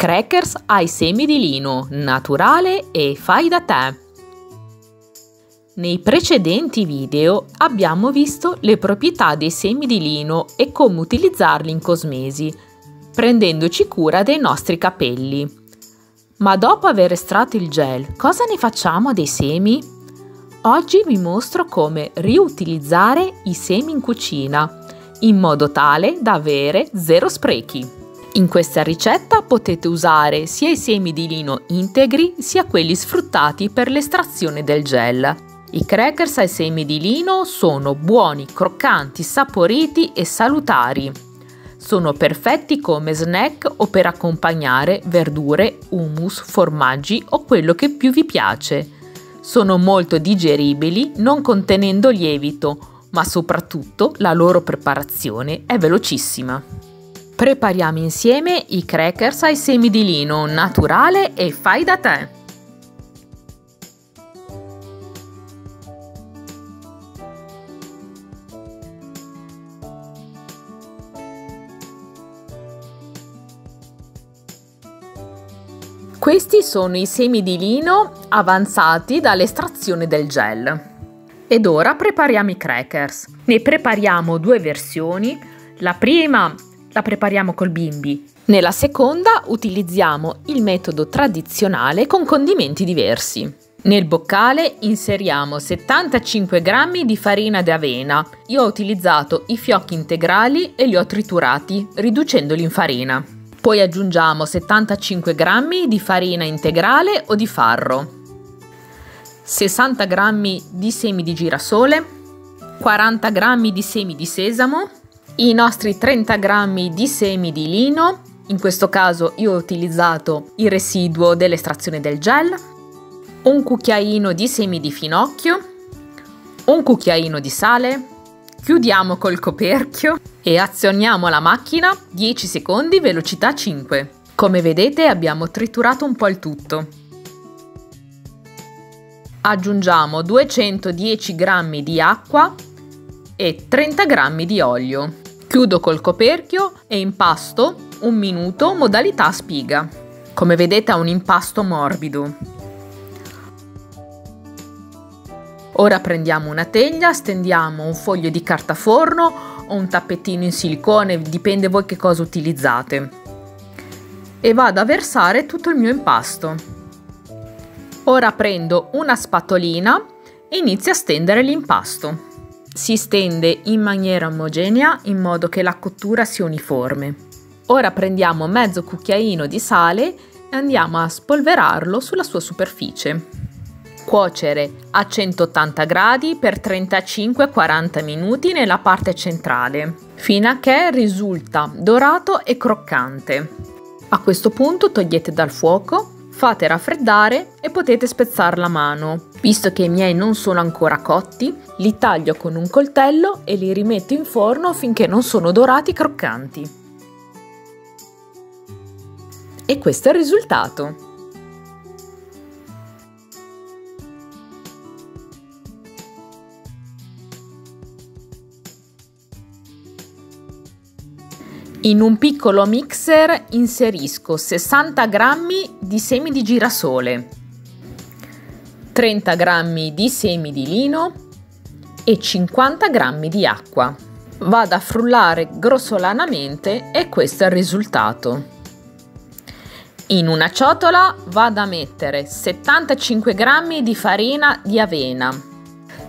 Crackers ai semi di lino, naturale e fai da te. Nei precedenti video abbiamo visto le proprietà dei semi di lino e come utilizzarli in cosmesi, prendendoci cura dei nostri capelli. Ma dopo aver estratto il gel, cosa ne facciamo dei semi? Oggi vi mostro come riutilizzare i semi in cucina, in modo tale da avere zero sprechi. In questa ricetta potete usare sia i semi di lino integri sia quelli sfruttati per l'estrazione del gel. I crackers ai semi di lino sono buoni, croccanti, saporiti e salutari. Sono perfetti come snack o per accompagnare verdure, hummus, formaggi o quello che più vi piace. Sono molto digeribili non contenendo lievito, ma soprattutto la loro preparazione è velocissima. Prepariamo insieme i crackers ai semi di lino naturale e fai da te. Questi sono i semi di lino avanzati dall'estrazione del gel. Ed ora prepariamo i crackers. Ne prepariamo due versioni. La prima la prepariamo col bimbi. Nella seconda utilizziamo il metodo tradizionale con condimenti diversi. Nel boccale inseriamo 75 g di farina di avena. Io ho utilizzato i fiocchi integrali e li ho triturati, riducendoli in farina. Poi aggiungiamo 75 g di farina integrale o di farro, 60 g di semi di girasole, 40 g di semi di sesamo, i nostri 30 g di semi di lino, in questo caso io ho utilizzato il residuo dell'estrazione del gel, un cucchiaino di semi di finocchio, un cucchiaino di sale, chiudiamo col coperchio e azioniamo la macchina 10 secondi velocità 5. Come vedete abbiamo triturato un po' il tutto. Aggiungiamo 210 g di acqua e 30 g di olio. Chiudo col coperchio e impasto un minuto modalità spiga. Come vedete ha un impasto morbido. Ora prendiamo una teglia, stendiamo un foglio di carta forno o un tappetino in silicone, dipende voi che cosa utilizzate. E vado a versare tutto il mio impasto. Ora prendo una spatolina e inizio a stendere l'impasto. Si stende in maniera omogenea in modo che la cottura sia uniforme. Ora prendiamo mezzo cucchiaino di sale e andiamo a spolverarlo sulla sua superficie. Cuocere a 180 gradi per 35-40 minuti nella parte centrale, fino a che risulta dorato e croccante. A questo punto togliete dal fuoco Fate raffreddare e potete spezzare la mano. Visto che i miei non sono ancora cotti, li taglio con un coltello e li rimetto in forno finché non sono dorati croccanti. E questo è il risultato. In un piccolo mixer inserisco 60 g di semi di girasole, 30 g di semi di lino e 50 g di acqua. Vado a frullare grossolanamente e questo è il risultato. In una ciotola vado a mettere 75 g di farina di avena,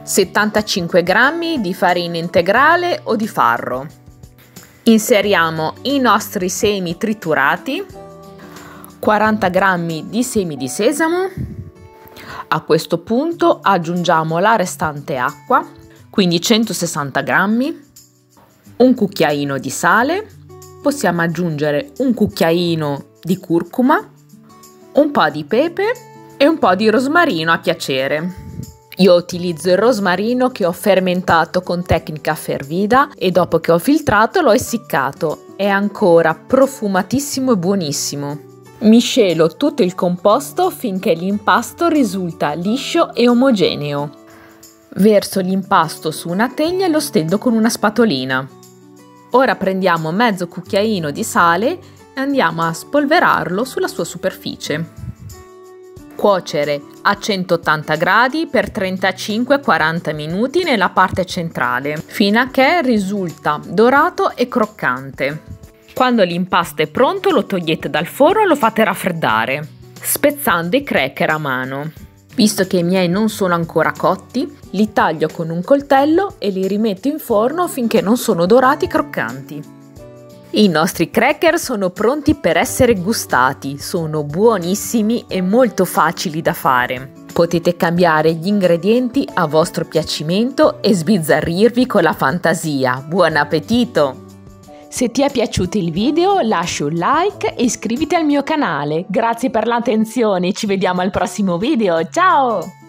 75 g di farina integrale o di farro, Inseriamo i nostri semi triturati, 40 g di semi di sesamo. A questo punto aggiungiamo la restante acqua, quindi 160 g, un cucchiaino di sale, possiamo aggiungere un cucchiaino di curcuma, un po' di pepe e un po' di rosmarino a piacere. Io utilizzo il rosmarino che ho fermentato con tecnica fervida e dopo che ho filtrato l'ho essiccato. È ancora profumatissimo e buonissimo. Miscelo tutto il composto finché l'impasto risulta liscio e omogeneo. Verso l'impasto su una teglia e lo stendo con una spatolina. Ora prendiamo mezzo cucchiaino di sale e andiamo a spolverarlo sulla sua superficie. Cuocere a 180 gradi per 35-40 minuti nella parte centrale, fino a che risulta dorato e croccante. Quando l'impasto è pronto lo togliete dal forno e lo fate raffreddare, spezzando i cracker a mano. Visto che i miei non sono ancora cotti, li taglio con un coltello e li rimetto in forno finché non sono dorati croccanti. I nostri cracker sono pronti per essere gustati, sono buonissimi e molto facili da fare. Potete cambiare gli ingredienti a vostro piacimento e sbizzarrirvi con la fantasia. Buon appetito! Se ti è piaciuto il video lascia un like e iscriviti al mio canale. Grazie per l'attenzione, ci vediamo al prossimo video, ciao!